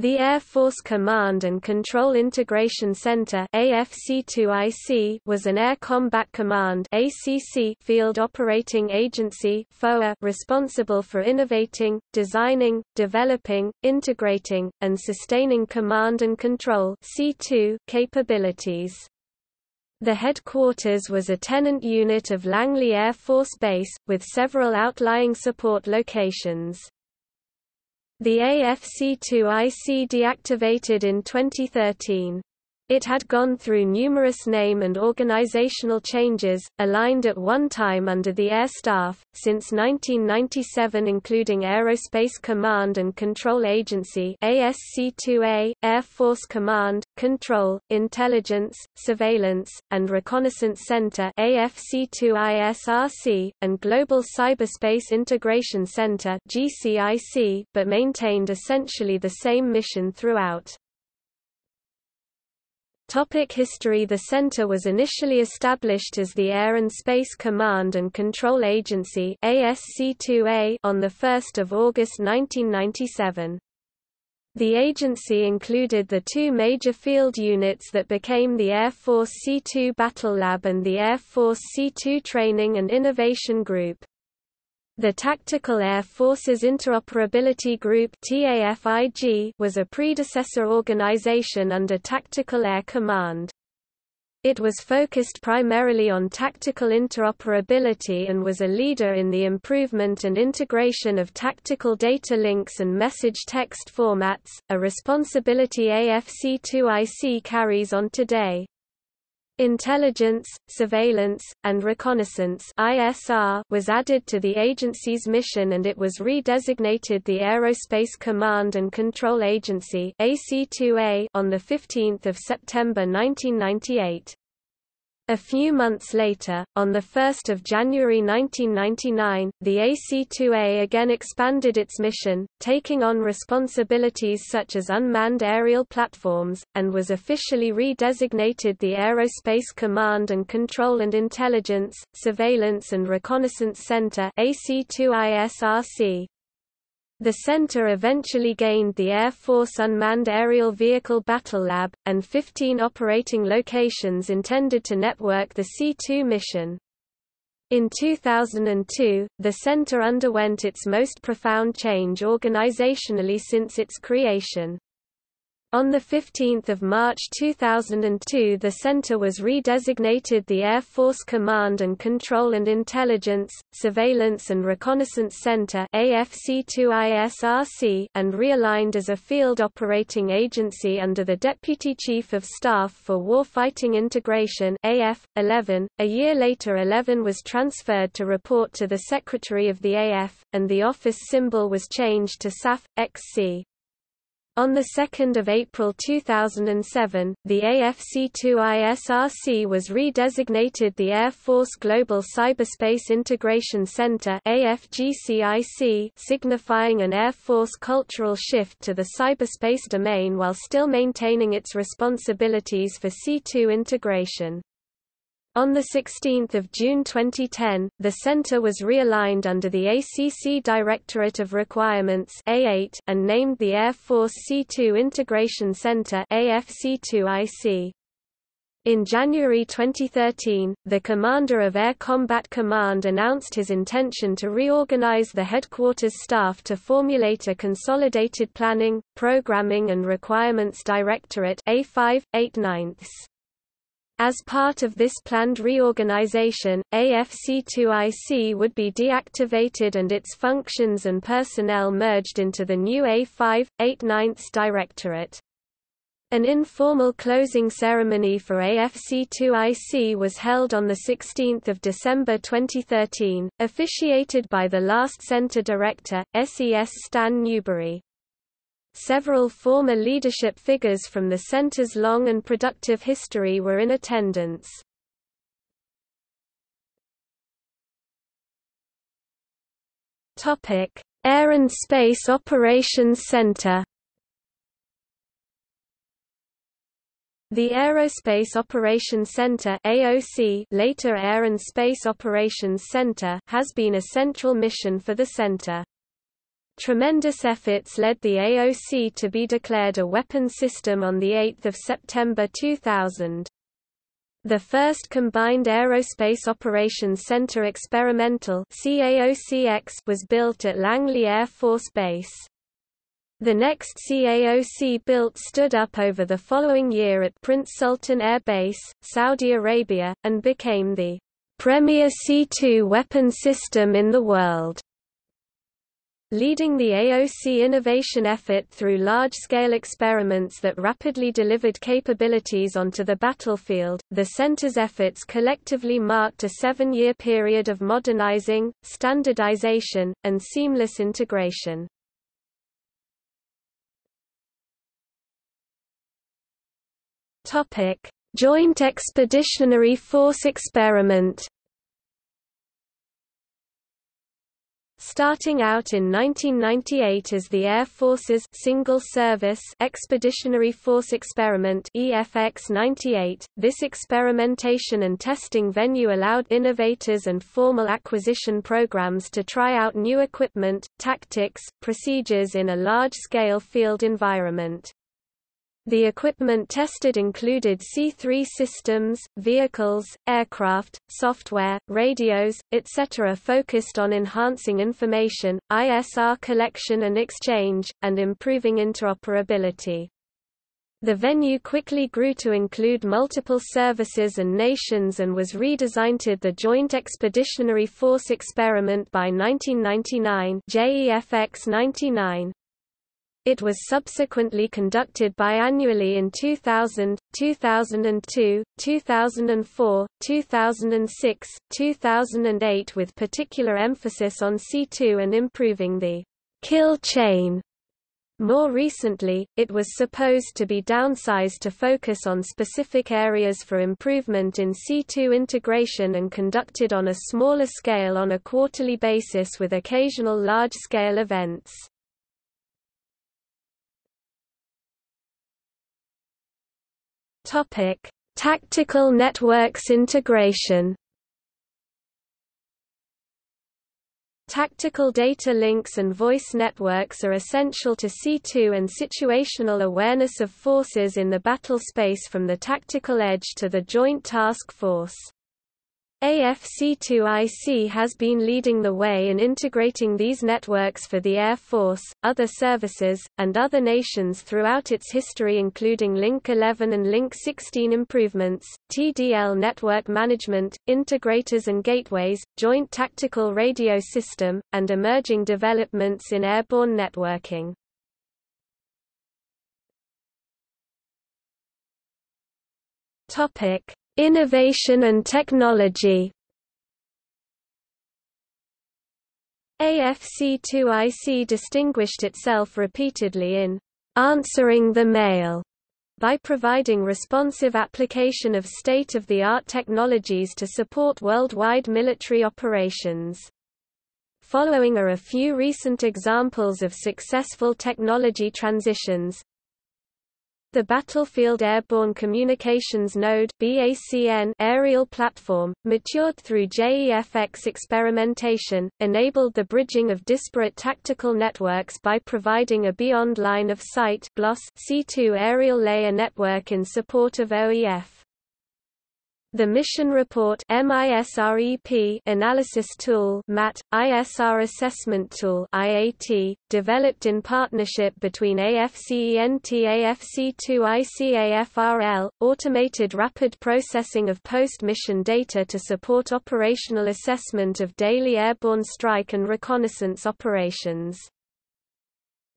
The Air Force Command and Control Integration Center AFC2IC was an Air Combat Command ACC field operating agency FOA responsible for innovating, designing, developing, integrating, and sustaining command and control C2 capabilities. The headquarters was a tenant unit of Langley Air Force Base, with several outlying support locations. The AFC-2IC deactivated in 2013. It had gone through numerous name and organizational changes, aligned at one time under the Air Staff, since 1997 including Aerospace Command and Control Agency ASC-2A, Air Force Command, Control, Intelligence, Surveillance, and Reconnaissance Center AFC-2ISRC, and Global Cyberspace Integration Center GCIC, but maintained essentially the same mission throughout. Topic history The center was initially established as the Air and Space Command and Control Agency ASC-2A on 1 August 1997. The agency included the two major field units that became the Air Force C-2 Battle Lab and the Air Force C-2 Training and Innovation Group. The Tactical Air Forces Interoperability Group was a predecessor organization under Tactical Air Command. It was focused primarily on tactical interoperability and was a leader in the improvement and integration of tactical data links and message text formats, a responsibility AFC2IC carries on today. Intelligence, Surveillance, and Reconnaissance was added to the agency's mission and it was redesignated the Aerospace Command and Control Agency (AC2A) on the 15th of September 1998. A few months later, on 1 January 1999, the AC-2A again expanded its mission, taking on responsibilities such as unmanned aerial platforms, and was officially redesignated the Aerospace Command and Control and Intelligence, Surveillance and Reconnaissance Center AC-2ISRC. The center eventually gained the Air Force Unmanned Aerial Vehicle Battle Lab, and 15 operating locations intended to network the C-2 mission. In 2002, the center underwent its most profound change organizationally since its creation. On 15 March 2002 the center was redesignated the Air Force Command and Control and Intelligence, Surveillance and Reconnaissance Center AFC2ISRC and realigned as a field operating agency under the Deputy Chief of Staff for Warfighting Integration AF. 11. A year later 11 was transferred to report to the Secretary of the AF, and the office symbol was changed to SAF, XC. On 2 April 2007, the AFC-2ISRC was redesignated the Air Force Global Cyberspace Integration Center signifying an Air Force cultural shift to the cyberspace domain while still maintaining its responsibilities for C2 integration. On 16 June 2010, the center was realigned under the ACC Directorate of Requirements A8 and named the Air Force C2 Integration Center AFC2IC. In January 2013, the commander of Air Combat Command announced his intention to reorganize the headquarters staff to formulate a consolidated planning, programming and requirements directorate A5, 8 ninths. As part of this planned reorganization, AFC2IC would be deactivated and its functions and personnel merged into the new A5, 8 9 Directorate. An informal closing ceremony for AFC2IC was held on 16 December 2013, officiated by the last center director, SES Stan Newberry. Several former leadership figures from the center's long and productive history were in attendance. Topic: Air and Space Operations Center The Aerospace Operations Center AOC, later Air and Space Operations Center has been a central mission for the center. Tremendous efforts led the AOC to be declared a weapon system on 8 September 2000. The first Combined Aerospace Operations Center Experimental was built at Langley Air Force Base. The next CAOC built stood up over the following year at Prince Sultan Air Base, Saudi Arabia, and became the premier C-2 weapon system in the world. Leading the AOC innovation effort through large-scale experiments that rapidly delivered capabilities onto the battlefield, the center's efforts collectively marked a seven-year period of modernizing, standardization, and seamless integration. Joint Expeditionary Force Experiment Starting out in 1998 as the Air Force's Single Service Expeditionary Force Experiment EFX-98, this experimentation and testing venue allowed innovators and formal acquisition programs to try out new equipment, tactics, procedures in a large-scale field environment. The equipment tested included C3 systems, vehicles, aircraft, software, radios, etc. focused on enhancing information, ISR collection and exchange, and improving interoperability. The venue quickly grew to include multiple services and nations and was redesigned to the Joint Expeditionary Force Experiment by 1999 JEFX 99. It was subsequently conducted biannually in 2000, 2002, 2004, 2006, 2008 with particular emphasis on C2 and improving the kill chain. More recently, it was supposed to be downsized to focus on specific areas for improvement in C2 integration and conducted on a smaller scale on a quarterly basis with occasional large-scale events. Topic: Tactical networks integration. Tactical data links and voice networks are essential to C2 and situational awareness of forces in the battle space from the tactical edge to the Joint Task Force. AFC2IC has been leading the way in integrating these networks for the Air Force, other services, and other nations throughout its history including Link 11 and Link 16 improvements, TDL network management, integrators and gateways, Joint Tactical Radio System, and emerging developments in airborne networking. Topic Innovation and technology AFC2IC distinguished itself repeatedly in answering the mail by providing responsive application of state-of-the-art technologies to support worldwide military operations. Following are a few recent examples of successful technology transitions, the Battlefield Airborne Communications Node BACN aerial platform, matured through JEFX experimentation, enabled the bridging of disparate tactical networks by providing a beyond line of sight C2 aerial layer network in support of OEF. The Mission Report MISREP analysis tool MAT, ISR assessment tool IAT, developed in partnership between AFCENT AFC2ICAFRL, automated rapid processing of post-mission data to support operational assessment of daily airborne strike and reconnaissance operations.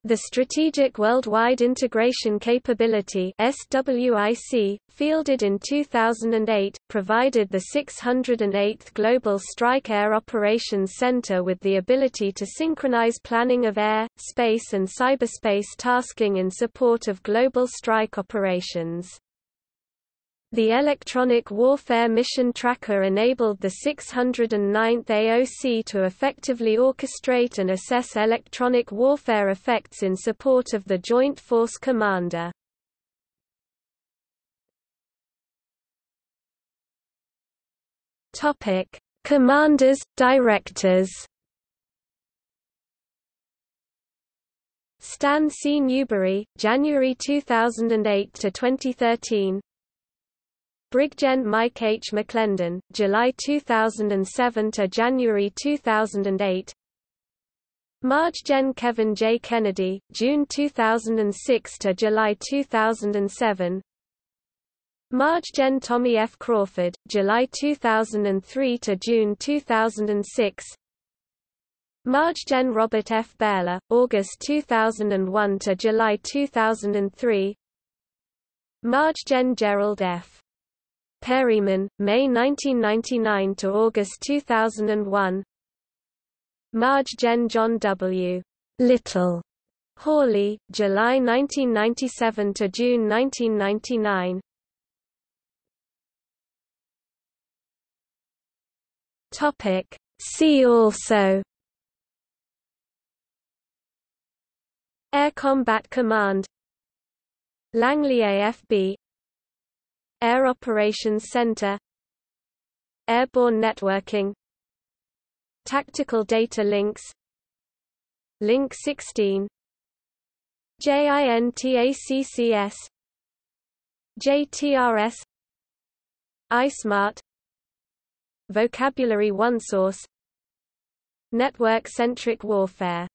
The Strategic Worldwide Integration Capability SWIC, fielded in 2008, provided the 608th Global Strike Air Operations Center with the ability to synchronize planning of air, space and cyberspace tasking in support of global strike operations. The Electronic Warfare Mission Tracker enabled the 609th AOC to effectively orchestrate and assess electronic warfare effects in support of the Joint Force Commander. Commanders, Directors Stan C. Newberry, January 2008 to 2013. Brigjen Mike H. McClendon, July 2007 to January 2008. Marge Gen Kevin J. Kennedy, June 2006 to July 2007. Marge Gen Tommy F. Crawford, July 2003 to June 2006. Marge Gen Robert F. Behler, August 2001 to July 2003. Marge Gen Gerald F. Perryman, May 1999 to August 2001. Marge Jen John W. Little Hawley, July 1997 to June 1999. Topic See also Air Combat Command Langley AFB Air Operations Center Airborne Networking Tactical Data Links Link 16 JINTACCS JTRS iSmart Vocabulary OneSource Network-centric warfare